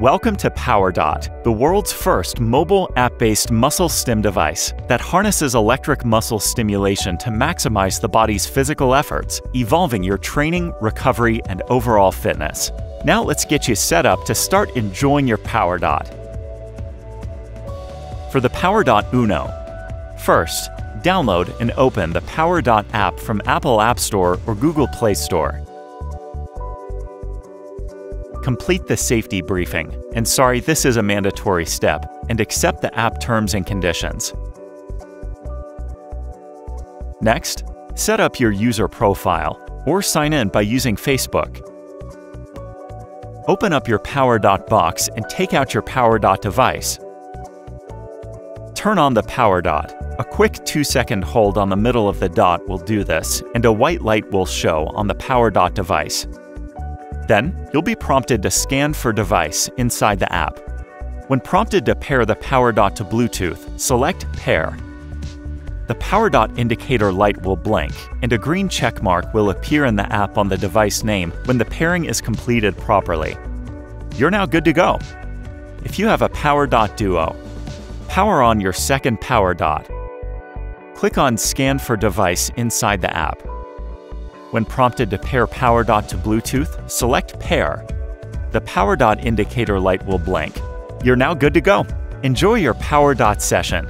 Welcome to PowerDot, the world's first mobile app-based muscle stim device that harnesses electric muscle stimulation to maximize the body's physical efforts, evolving your training, recovery, and overall fitness. Now let's get you set up to start enjoying your PowerDot. For the PowerDot Uno, first, download and open the PowerDot app from Apple App Store or Google Play Store. Complete the safety briefing, and sorry, this is a mandatory step, and accept the app terms and conditions. Next, set up your user profile or sign in by using Facebook. Open up your PowerDot box and take out your PowerDot device. Turn on the PowerDot. A quick 2-second hold on the middle of the dot will do this, and a white light will show on the PowerDot device. Then, you'll be prompted to scan for device inside the app. When prompted to pair the PowerDot to Bluetooth, select Pair. The PowerDot indicator light will blink, and a green check mark will appear in the app on the device name when the pairing is completed properly. You're now good to go. If you have a PowerDot Duo, power on your second PowerDot. Click on Scan for Device inside the app. When prompted to pair PowerDot to Bluetooth, select Pair. The PowerDot indicator light will blink. You're now good to go. Enjoy your PowerDot session.